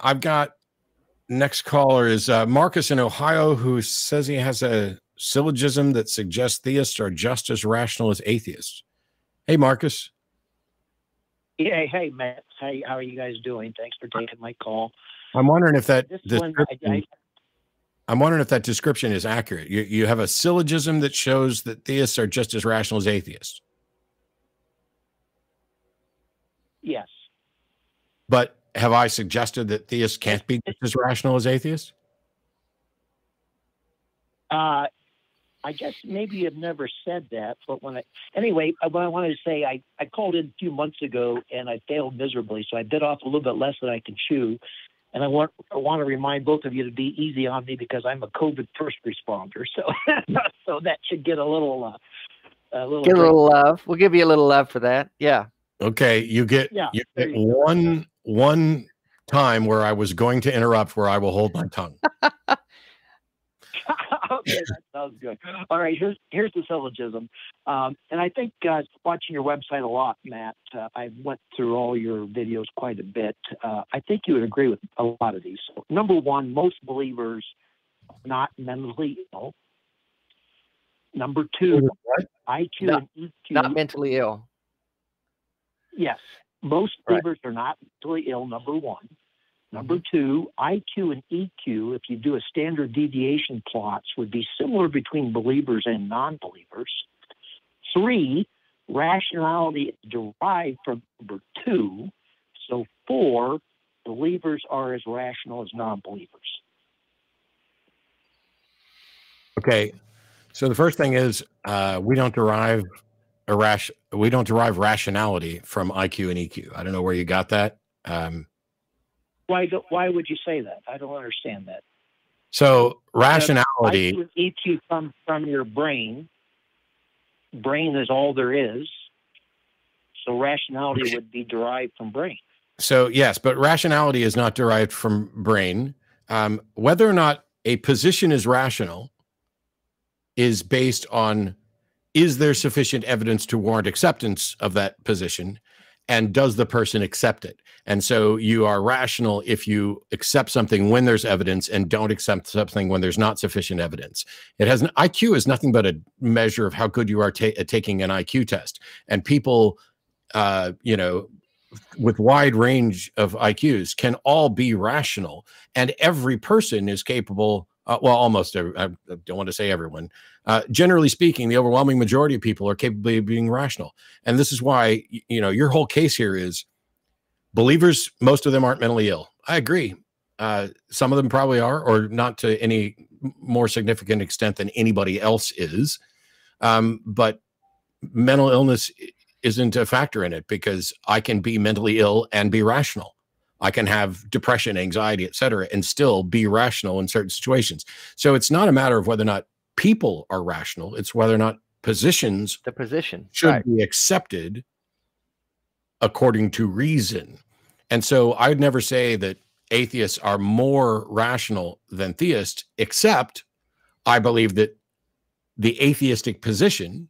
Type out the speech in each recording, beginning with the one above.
I've got next caller is uh, Marcus in Ohio who says he has a syllogism that suggests theists are just as rational as atheists. Hey, Marcus. Yeah, hey, Matt. Hey, how are you guys doing? Thanks for taking my call. I'm wondering if that This one, I, I'm wondering if that description is accurate. You you have a syllogism that shows that theists are just as rational as atheists, yes. but have I suggested that theists can't be just as rational as atheists? Uh, I guess maybe you've never said that, but when I anyway, uh, what I wanted to say, I, I called in a few months ago and I failed miserably, so I bit off a little bit less than I can chew. And I want I want to remind both of you to be easy on me because I'm a COVID first responder, so so that should get a little uh, a little. Get a little love. We'll give you a little love for that. Yeah. Okay, you get Yeah, you get you go. one one time where I was going to interrupt where I will hold my tongue. okay, that sounds good. All right, here's here's the syllogism, um, and I think uh, watching your website a lot, Matt. Uh, I went through all your videos quite a bit. Uh, I think you would agree with a lot of these. So, number one, most believers are not mentally ill. Number two, What? IQ Not- and EQ. Not mentally ill. Yes, most Right. believers are not mentally ill. Number one. Number two, IQ and EQ, if you do a standard deviation plots, would be similar between believers and non-believers. Three, rationality is derived from number two. So four, believers are as rational as non-believers. Okay, so the first thing is uh, we don't derive a rash we don't derive rationality from IQ and EQ. I don't know where you got that. Um, Why? Do, why would you say that? I don't understand that. so rationality. IQ EQ come from your brain. Brain is all there is. So rationality would be derived from brain. So yes, but rationality is not derived from brain. Um, whether or not a position is rational is based on is there sufficient evidence to warrant acceptance of that position, and does the person accept it? And so you are rational if you accept something when there's evidence and don't accept something when there's not sufficient evidence. It has an IQ is nothing but a measure of how good you are ta- at taking an IQ test, and people, uh, you know, with wide range of IQs can all be rational, and every person is capable. Uh, well, almost. Every, I don't want to say everyone. Uh, generally speaking, the overwhelming majority of people are capable of being rational, and this is why you know your whole case here is believers. Most of them aren't mentally ill. I agree. Uh, some of them probably are, or not to any more significant extent than anybody else is. Um, but mental illness isn't a factor in it because I can be mentally ill and be rational. I can have depression, anxiety, et cetera, and still be rational in certain situations. So it's not a matter of whether or not people are rational, it's whether or not positions The position. should Right. be accepted according to reason. And so I would never say that atheists are more rational than theists, except I believe that the atheistic position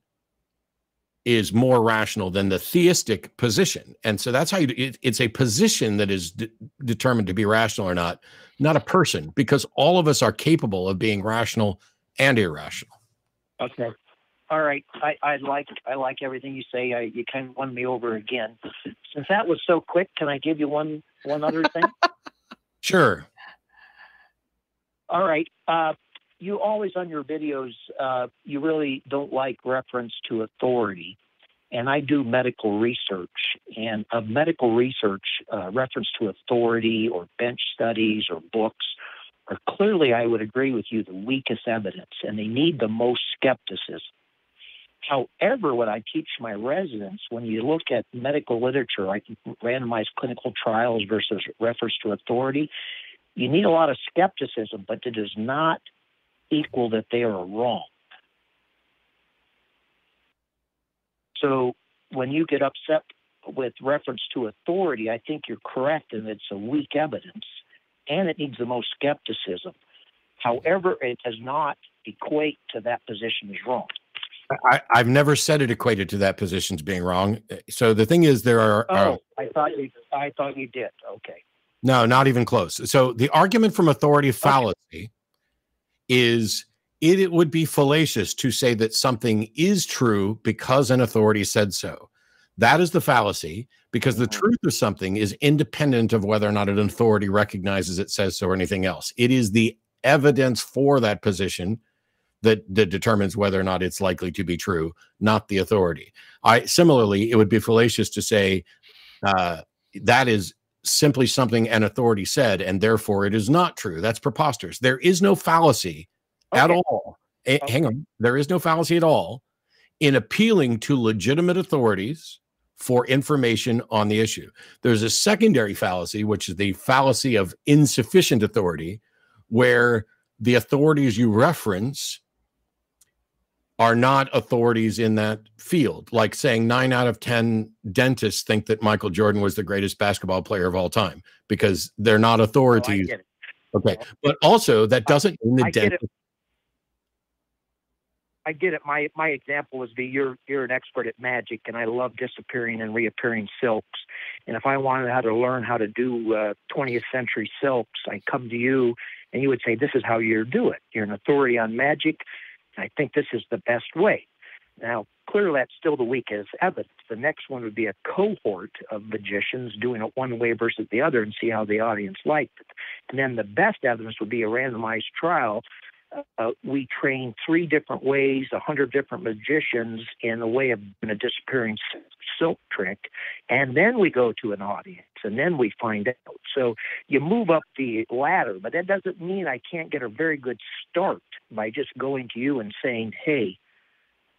is more rational than the theistic position. And so that's how you, it, it's a position that is de- determined to be rational or not, not a person, because all of us are capable of being rational and irrational. Okay. All right. I, I like I like everything you say. I, you kind of won me over again. Since that was so quick, can I give you one one other thing? Sure. All right. Uh, you always on your videos, uh, you really don't like reference to authority. And I do medical research, and of medical research, uh, reference to authority or bench studies or books are clearly, I would agree with you, the weakest evidence, and they need the most skepticism. However, what I teach my residents, when you look at medical literature, like randomized clinical trials versus reference to authority, you need a lot of skepticism, but it does not equal that they are wrong. So when you get upset with reference to authority, I think you're correct and it's a weak evidence and it needs the most skepticism. However, it does not equate to that position is wrong. I, I've never said it equated to that position as being wrong. So the thing is, there are, are Oh, I thought you I thought you did. Okay. No, not even close. So the argument from authority fallacy okay. Is it, it would be fallacious to say that something is true because an authority said so. That is the fallacy because the mm-hmm. truth of something is independent of whether or not an authority recognizes it says so or anything else. It is the evidence for that position that that determines whether or not it's likely to be true, not the authority. I similarly, it would be fallacious to say uh, that is simply something an authority said, and therefore it is not true. That's preposterous. There is no fallacy okay. at all. Okay. Oh. Hang on, there is no fallacy at all in appealing to legitimate authorities for information on the issue. There's a secondary fallacy, which is the fallacy of insufficient authority, where the authorities you reference are not authorities in that field. Like saying nine out of 10 dentists think that Michael Jordan was the greatest basketball player of all time because they're not oh, authorities. Oh, okay. But also, that doesn't mean the I dentist. I get it. My my example would be you're you're an expert at magic, and I love disappearing and reappearing silks. And if I wanted how to learn how to do uh, 20th century silks, I come to you, and you would say, "This is how you do it. You're an authority on magic. I think this is the best way. Now, clearly, that's still the weakest evidence. The next one would be a cohort of magicians doing it one way versus the other and see how the audience liked it. And then the best evidence would be a randomized trial. Uh, we train three different ways, a hundred different magicians in the way of a disappearing silk trick, and then we go to an audience, and then we find out. So you move up the ladder, but that doesn't mean I can't get a very good start by just going to you and saying, "Hey,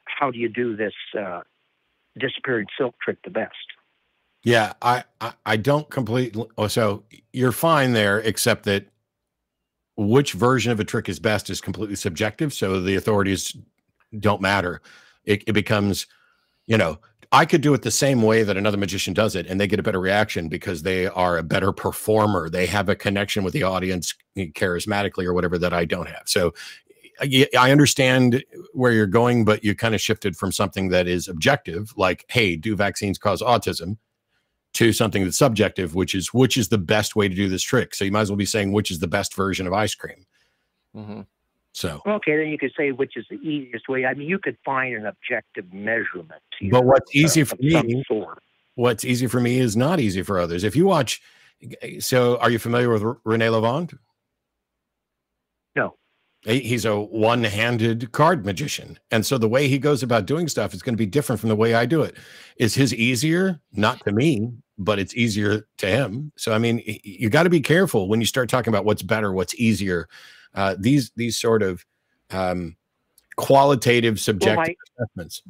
how do you do this uh, disappearing silk trick the best?" Yeah, I, I, I don't completely. Oh, so you're fine there, except that which version of a trick is best is completely subjective. So the authorities don't matter. It, it becomes, you know, I could do it the same way that another magician does it, and they get a better reaction because they are a better performer. They have a connection with the audience charismatically or whatever that I don't have. So I understand where you're going, but you kind of shifted from something that is objective, like, hey, do vaccines cause autism, to something that's subjective, which is which is the best way to do this trick. So you might as well be saying which is the best version of ice cream. Mm-hmm. So okay, then you could say which is the easiest way. I mean, you could find an objective measurement. But what's easy for me, what's easy for me is not easy for others. If you watch, so are you familiar with Rene Lavand? No. He's a one-handed card magician, and so the way he goes about doing stuff is going to be different from the way I do it. Is his easier? Not to me, but it's easier to him. So I mean, you got to be careful when you start talking about what's better, what's easier uh, these these sort of um, qualitative subjective well, my, assessments.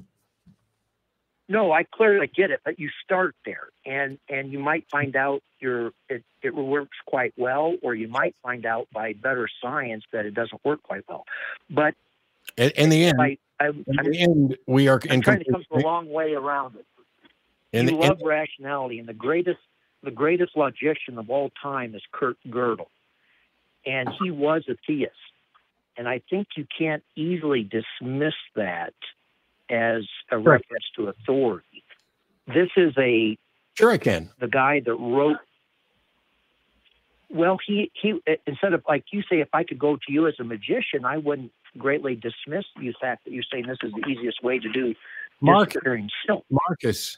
No, I clearly get it, but you start there, and and you might find out your it, it works quite well, or you might find out by better science that it doesn't work quite well. But in, in the end, I, I, in the end, we are I'm trying to come a long way around it. In you the, love in, rationality, and the greatest the greatest logician of all time is Kurt Gödel and he was a theist. And I think you can't easily dismiss that as a sure. reference to authority. This is a sure I can. The guy that wrote. Well, he he uh, instead of like you say, if I could go to you as a magician, I wouldn't greatly dismiss the fact that you're saying this is the easiest way to do Mark, Marcus,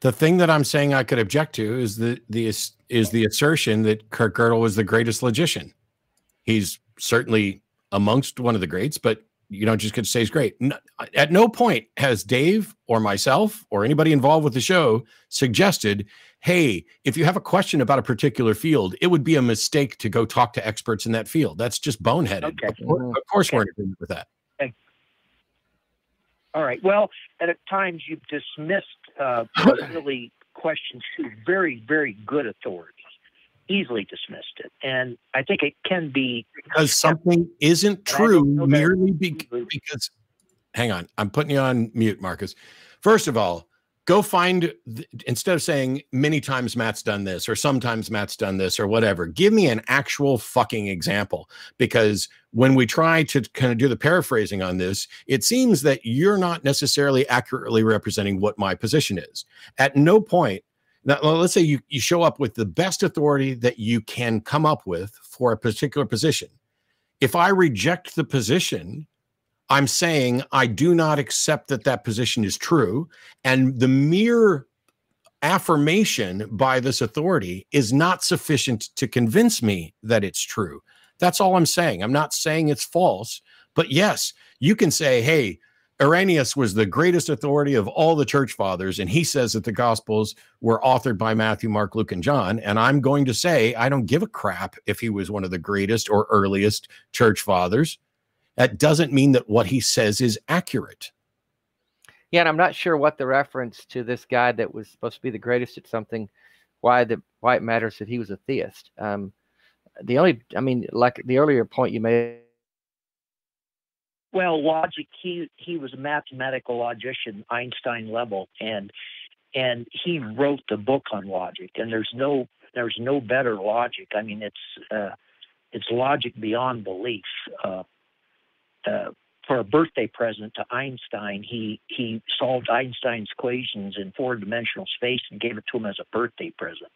the thing that I'm saying I could object to is the the is the assertion that Kurt Gödel was the greatest logician. He's certainly amongst one of the greats, but you don't just get to say he's great. No, at no point has Dave or myself or anybody involved with the show suggested, hey, if you have a question about a particular field, it would be a mistake to go talk to experts in that field. That's just boneheaded. Okay. Of course, of course okay. we're in agreement with that. Okay. All right. Well, and at times you've dismissed uh, really questions to very, very good authorities. Easily dismissed it, and I think it can be because something isn't true merely because. Hang on, I'm putting you on mute, Marcus. First of all, go find instead of saying many times Matt's done this or sometimes Matt's done this or whatever, give me an actual fucking example. Because when we try to kind of do the paraphrasing on this, it seems that you're not necessarily accurately representing what my position is. At no point Now, let's say you, you show up with the best authority that you can come up with for a particular position. If I reject the position, I'm saying I do not accept that that position is true. And the mere affirmation by this authority is not sufficient to convince me that it's true. That's all I'm saying. I'm not saying it's false. But yes, you can say, hey, Irenaeus was the greatest authority of all the church fathers, and he says that the Gospels were authored by Matthew, Mark, Luke, and John. And I'm going to say, I don't give a crap if he was one of the greatest or earliest church fathers. That doesn't mean that what he says is accurate. Yeah, and I'm not sure what the reference to this guy that was supposed to be the greatest at something, why the why it matters that he was a theist. Um, the only, I mean, like the earlier point you made. Well, logic. He he was a mathematical logician, Einstein level, and and he wrote the book on logic. And there's no there's no better logic. I mean, it's uh, it's logic beyond belief. Uh, uh, for a birthday present to Einstein, he he solved Einstein's equations in four dimensional space and gave it to him as a birthday present.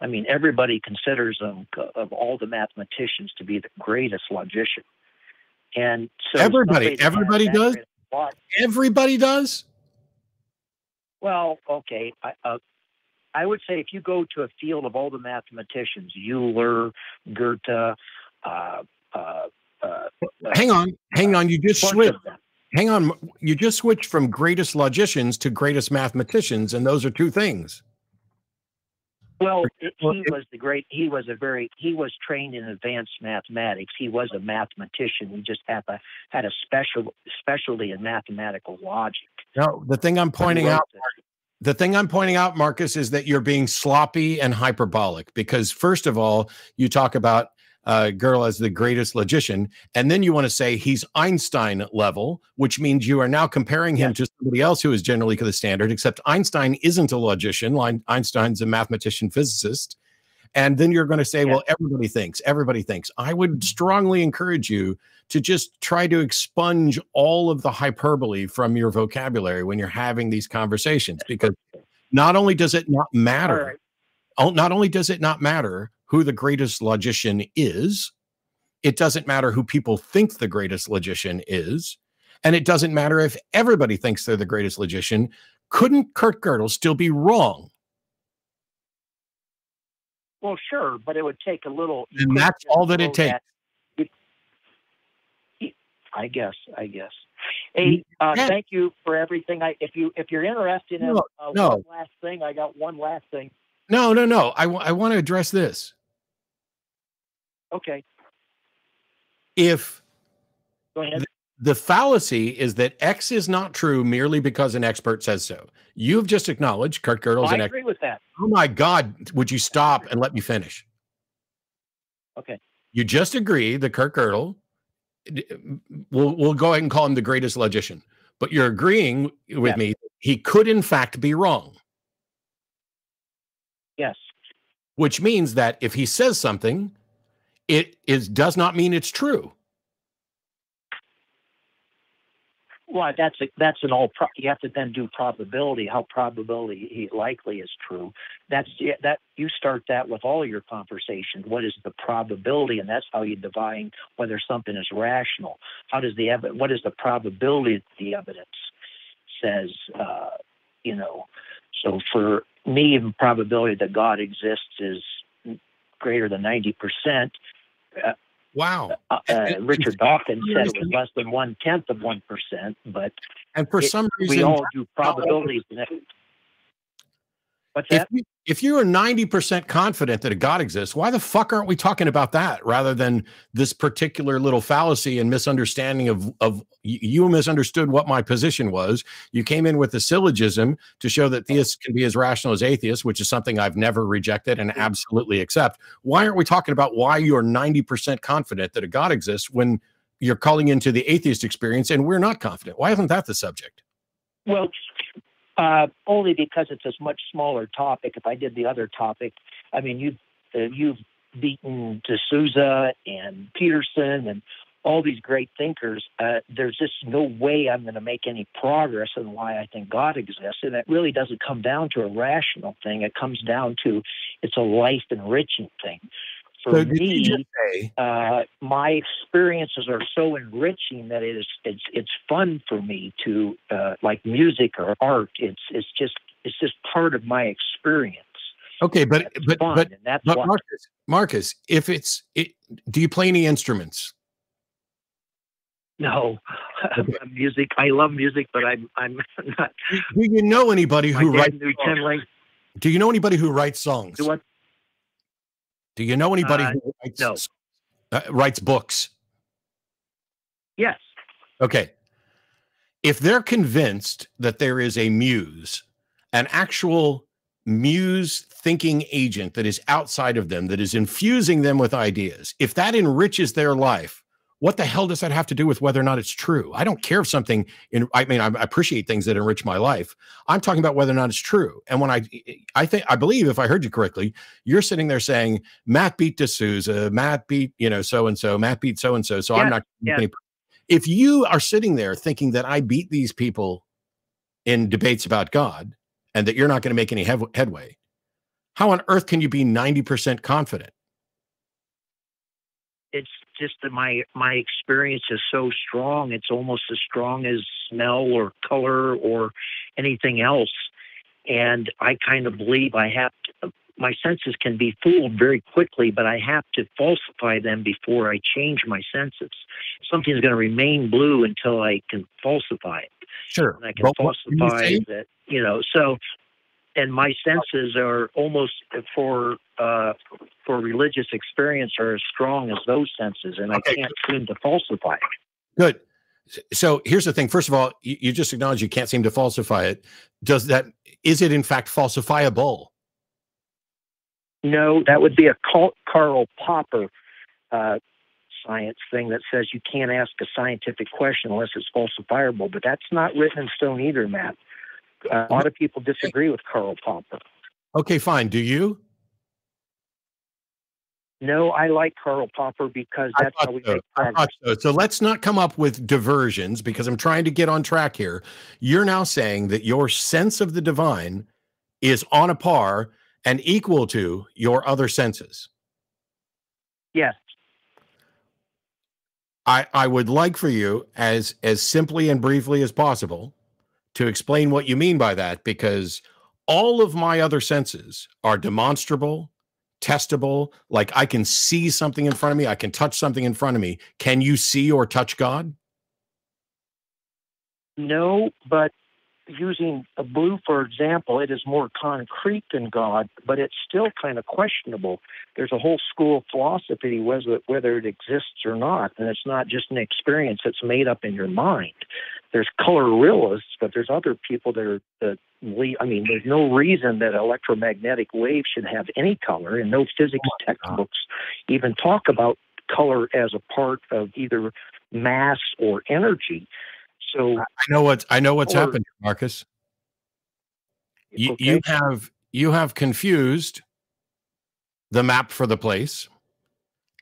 I mean, everybody considers him of all the mathematicians to be the greatest logician. And so everybody, everybody does. Everybody does. Well, okay. I, uh, I would say if you go to a field of all the mathematicians, Euler, Goethe, uh, uh, Uh, hang on, hang on. You just switched. Hang on. You just switched from greatest logicians to greatest mathematicians, and those are two things. Well, he was the great. He was a very. He was trained in advanced mathematics. He was a mathematician. He just had a had a special specialty in mathematical logic. No, the thing I'm pointing out. The thing I'm pointing out, Marcus, is that you're being sloppy and hyperbolic because, first of all, you talk about uh, Gödel as the greatest logician, and then you want to say he's Einstein level, which means you are now comparing him yeah. to somebody else who is generally the standard, except Einstein isn't a logician. Einstein's a mathematician physicist. And then you're going to say, yeah. well, everybody thinks, everybody thinks. I would strongly encourage you to just try to expunge all of the hyperbole from your vocabulary when you're having these conversations, because not only does it not matter, right. not only does it not matter who the greatest logician is. It doesn't matter who people think the greatest logician is. And it doesn't matter if everybody thinks they're the greatest logician. Couldn't Kurt Gödel still be wrong? Well, sure, but it would take a little. And that's all that it takes. That, I guess. I guess. Hey, uh, yeah. thank you for everything. I, if you if you're interested in no, uh, no. one last thing, I got one last thing. No, no, no. I, I want to address this. Okay. If Go ahead. The, the fallacy is that X is not true merely because an expert says so. You've just acknowledged Kurt Gödel's oh, an expert. I agree with that. Oh my God. Would you stop and let me finish? Okay. You just agree that Kurt Gödel, we'll, we'll go ahead and call him the greatest logician, but you're agreeing with yeah. me. He could, in fact, be wrong. Yes. Which means that if he says something it is does not mean it's true. Well, that's a, that's an all. Pro- you have to then do probability. How probability he likely is true. That's that you start that with all your conversations. What is the probability, and that's how you divine whether something is rational. How does the evidence? What is the probability that the evidence says? Uh, you know, so for me, the probability that God exists is greater than ninety percent. Wow. Uh, uh, Richard Dawkins said it was less than one tenth of one percent, but and for it, some reason we all do probabilities. What's that? If you, are 90% confident that a God exists, why the fuck aren't we talking about that rather than this particular little fallacy and misunderstanding of, of you misunderstood what my position was. You came in with a syllogism to show that oh. theists can be as rational as atheists, which is something I've never rejected and mm. absolutely accept. Why aren't we talking about why you're 90% confident that a God exists when you're calling into the atheist experience and we're not confident? Why isn't that the subject? Well, uh, only because it's a much smaller topic. If I did the other topic, I mean, you've uh, you've beaten D'Souza and Peterson and all these great thinkers, uh, there's just no way I'm going to make any progress in why I think God exists. And it really doesn't come down to a rational thing. It comes down to it's a life enriching thing. For So me, say- uh, my experiences are so enriching that it is it's it's fun for me to uh, like music or art. It's it's just it's just part of my experience. Okay, but but fun, but and that's but. Marcus, Marcus, if it's it, do you play any instruments? No, music. I love music, but I'm I'm not. Do you know anybody who writes? knew ten lang- Do you know anybody who writes songs? Do what? Do you know anybody Uh, who writes, no. uh, writes books? Yes. Okay. If they're convinced that there is a muse, an actual muse thinking agent that is outside of them, that is infusing them with ideas, if that enriches their life, what the hell does that have to do with whether or not it's true? I don't care if something in I mean I appreciate things that enrich my life. I'm talking about whether or not it's true. And when I I think I believe if I heard you correctly, you're sitting there saying Matt beat D'Souza, Matt beat, you know, so and so, Matt beat so and so. So I'm Yeah, not yeah. any if you are sitting there thinking that I beat these people in debates about God and that you're not going to make any head- headway, how on earth can you be 90% confident? It's just that my my experience is so strong. It's almost as strong as smell or color or anything else. And i kind of believe i have to my senses can be fooled very quickly but i have to falsify them before i change my senses. Something's going to remain blue until i can falsify it. Sure. and i can you falsify say- that you know so and my senses are almost for uh, for religious experience are as strong as those senses, and Okay. I can't seem to falsify it. Good. So here's the thing. First of all, you, you just acknowledge you can't seem to falsify it. Does that, is it in fact falsifiable? No, that would be a Carl, Karl Popper uh, science thing that says you can't ask a scientific question unless it's falsifiable. But that's not written in stone either, Matt. A lot of people disagree with Karl Popper. Okay, fine. Do you? No, I like Karl Popper because that's how we so. make progress. so. So let's not come up with diversions because I'm trying to get on track here. You're now saying that your sense of the divine is on a par and equal to your other senses. Yes. I, I would like for you, as as simply and briefly as possible, to explain what you mean by that, because all of my other senses are demonstrable, testable. Like I can see something in front of me, I can touch something in front of me. Can you see or touch God? No, but using a blue, for example, it is more concrete than God, but it's still kind of questionable. There's a whole school of philosophy whether whether it exists or not, and it's not just an experience that's made up in your mind. There's color realists, but there's other people that are that. I mean, there's no reason that electromagnetic waves should have any color, and no physics oh textbooks even talk about color as a part of either mass or energy. So I know what I know what's happened, Marcus. You, okay. you have you have confused the map for the place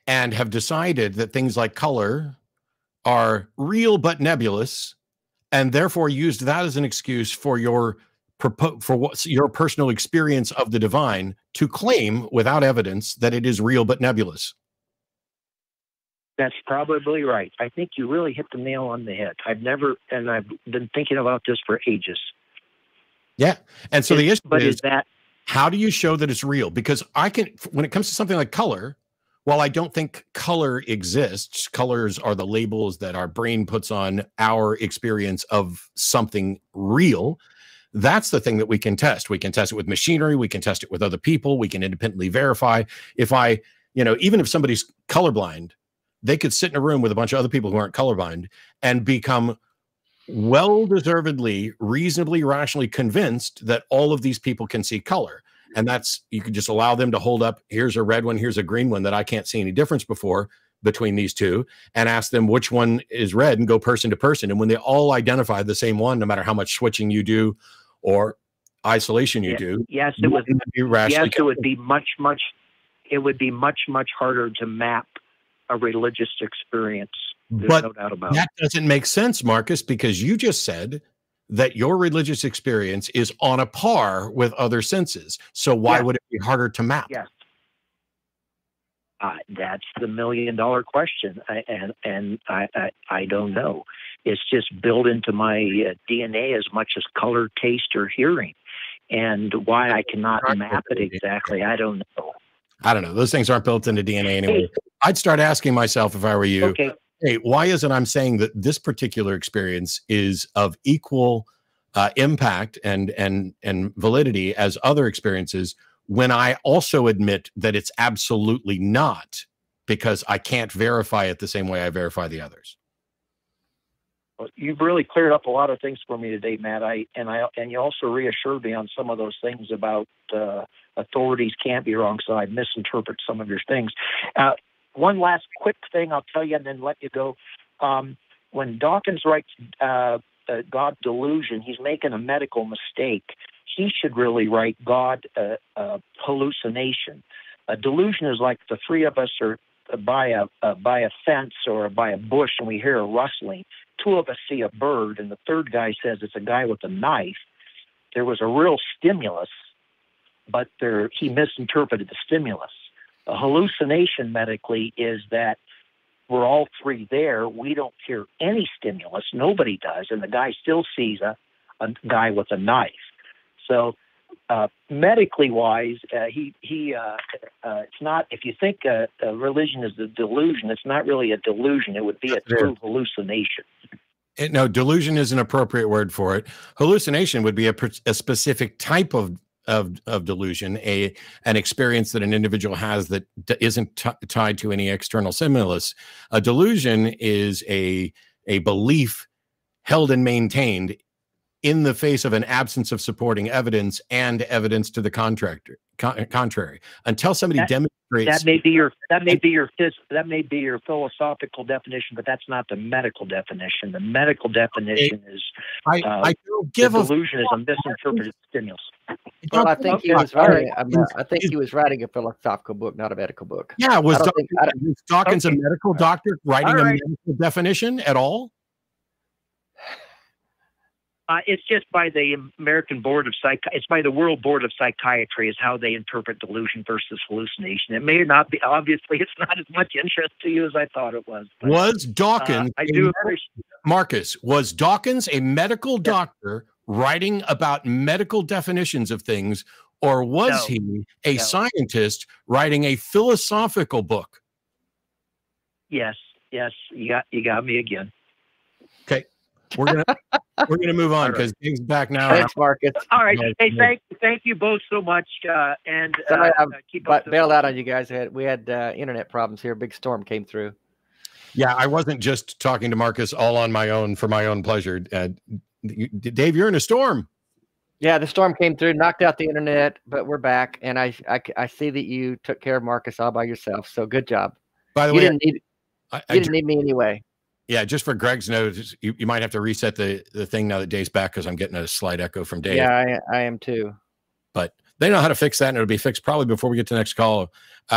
and have decided that things like color are real but nebulous and therefore used that as an excuse for your for what your personal experience of the divine to claim without evidence that it is real but nebulous That's probably right. I think you really hit the nail on the head. I've never, and I've been thinking about this for ages. yeah and so the issue but is is that how do you show that it's real because i can when it comes to something like color while i don't think color exists colors are the labels that our brain puts on our experience of something real. That's the thing that we can test. We can test it with machinery. We can test it with other people. We can independently verify. If i you know even if somebody's colorblind they could sit in a room with a bunch of other people who aren't colorblind and become well deservedly, reasonably, rationally convinced that all of these people can see color. And that's, you can just allow them to hold up, here's a red one, here's a green one that I can't see any difference before between these two, and ask them which one is red and go person to person. And when they all identify the same one, no matter how much switching you do or isolation you Yeah. do, yes, it would. be Yes, it would be much, much. It would be much, much harder to map a religious experience There's but no doubt about that doesn't make sense, Marcus, because you just said that your religious experience is on a par with other senses. So why would it be harder to map? Yes. Uh, that's the million dollar question, I, and and I, I I don't know. It's just built into my uh, DNA as much as color, taste, or hearing, and why I cannot map it exactly, I don't know. I don't know. Those things aren't built into DNA anyway. I'd start asking myself if I were you, Okay, hey, why is it I'm saying that this particular experience is of equal uh, impact and and and validity as other experiences when I also admit that it's absolutely not because I can't verify it the same way I verify the others. Well, you've really cleared up a lot of things for me today, Matt. I and I and you also reassured me on some of those things about uh, authorities can't be wrong. So I misinterpret some of your things. Uh, one last quick thing I'll tell you, and then let you go. Um, when Dawkins writes uh, uh, God delusion, he's making a medical mistake. He should really write God uh, uh, hallucination. A delusion is like the three of us are by a uh, by a fence or by a bush, and we hear a rustling two of us see a bird and the third guy says it's a guy with a knife, there was a real stimulus, but there he misinterpreted the stimulus. A hallucination medically is that we're all three there. We don't hear any stimulus. Nobody does, and the guy still sees a, a guy with a knife. So uh, medically wise, uh, he he uh, uh, it's not. If you think uh, uh, religion is a delusion, it's not really a delusion. It would be a true hallucination. It, no, delusion is an appropriate word for it. Hallucination would be a, a specific type of of of delusion, a an experience that an individual has that isn't tied to any external stimulus. A delusion is a a belief held and maintained in the face of an absence of supporting evidence and evidence to the contractor con- contrary until somebody That- demonstrates That may be your that may be your that may be your philosophical definition, but that's not the medical definition. The medical definition is I, uh, I don't give the a delusion is a misinterpreted stimulus. Well, I think he was writing. I, Is- I think he was writing a philosophical book, not a medical book. Yeah, was, I think- was Dawkins Okay. a medical doctor writing All a medical definition at all? Uh, it's just by the American Board of Psych. It's by the World Board of Psychiatry is how they interpret delusion versus hallucination. It may not be obviously. It's not as much interest to you as I thought it was. but, Was uh, Dawkins, I a do. Marcus, was Dawkins a medical doctor writing about medical definitions of things, or was No. he a No. scientist writing a philosophical book? Yes, yes, you got you got me again. Okay, we're gonna we're gonna move on because Dave's back now. Thanks, Marcus. All right. Nice, Hey, thank thank you both so much, uh, and uh, Sorry, I'm uh, keep up But the- bailed out on you guys. We had, we had uh, internet problems here. Big storm came through. Yeah, I wasn't just talking to Marcus all on my own for my own pleasure. Uh, you, Dave, you're in a storm. Yeah, the storm came through, knocked out the internet, but we're back, and I I, I see that you took care of Marcus all by yourself. So good job. By the You way, didn't need I, you didn't need me anyway. Yeah, just for Greg's notes, you, you might have to reset the, the thing now that Dave's back because I'm getting a slight echo from Dave. Yeah, I, I am too. But they know how to fix that, and it'll be fixed probably before we get to the next call. Uh,